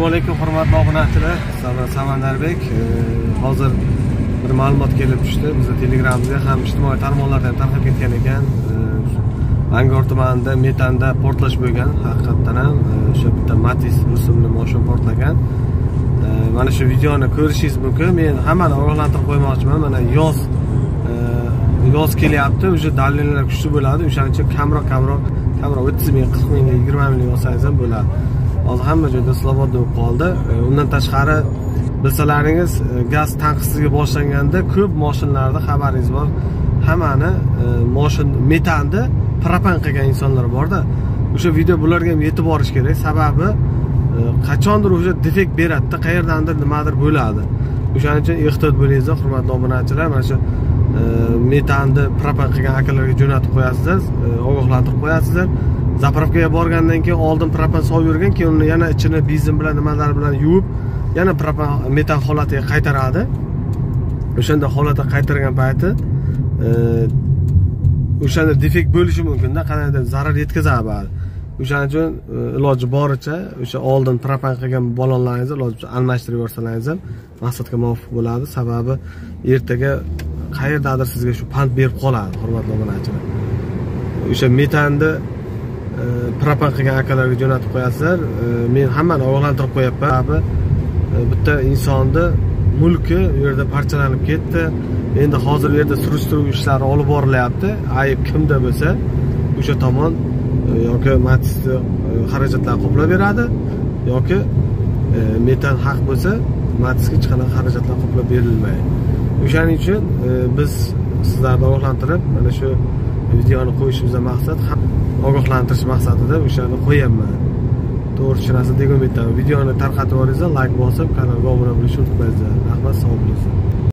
Assalomu alaykum hurmatli obunachilar. Man samandarbek hozir bir ma'lumot kelib tushdi. Bizni telegramimizga ham ijtimoiy tarmoqlarda ham tarqab ketgan ekan. Angor tumanida metanda portlash bo'lgan. Haqiqatdan ham e, o'sha bitta matiz rusumli mashina portlagan. Mana shu videoni ko'rishingiz mumkin. Men hammani ogohlantirib qo'ymoqchiman. Mana yoz e, yoz kelyapti. Уже давлениялар kuchli bo'ladi. O'shaning uchun kamroq kamroq kamroq o'ttiz ming qirq mingga yigirma mingga olsangiz ham bo'ladi. Hozir hamma joyda slobodda bo'lib qoldi. E, undan tashqari bilsalaringiz e, gaz tanqisligiga boshlanganda ko'p moshinalarda xabaringiz bor. Hammani e, moshin metanni propan qilgan insonlar borda. O'sha video bularga ham yetib borish kerak. Sababi qachondir o'sha defekt beradida qayerdandir nimadir bo'ladi. O'shaning uchun ehtiyot bo'lingizlar hurmatli obunachilar. Mana shu metanni propan qilgan akalarga jo'natib qo'yasizlar ogohlantirib qo'yasizlar. Zapravkaga borgandan keyin oldin propan solib yurgan keyin uni yana ichini benzin bilan nimalar bilan yuvib yana propan metan holatiga qaytaradi. O'shanda holatga qaytargan payti e, o'shanda defekt bo'lishi mumkinda qandaydir zarar yetkazadi o'shaning uchun e, iloji boricha o'sha oldin propan qilgan balonlaringizni iloji boricha almashtirib yuborsalaringiz ham maqsadga muvofiq bo'ladi. Sababi ertaga qayerdadir sizga shu pand berib qoladi hurmatli obunachilar o'sha metanni propan qilgan akalarga jo'natib qo'yasizlar men hammani ogohlantirib qo'yyapman sababi bitta insonni mulki u yerda parchalanib ketdi endi hozir u yerda surishtiruv ishlari olib borilyapti ayb kimda bo'lsa o'sha tomon yoki matisni xarajatlarni qoplab beradi yoki metan haq bo'lsa matisga hech qanaqa xarajatlar qoplab berilmaydi o'shaning uchun biz sizlarni ogohlantirib mana shu videoni qo'yishimizdan maqsad ogohlantirish maqsadida o'shani qo'yyapman to'g'ri tushunasiz degan umiddaman. Videoni tarqatib yuboringizlar layk bosib kanalga obuna bo'lishni unutmaysizlar rahmat sog' bo'linglar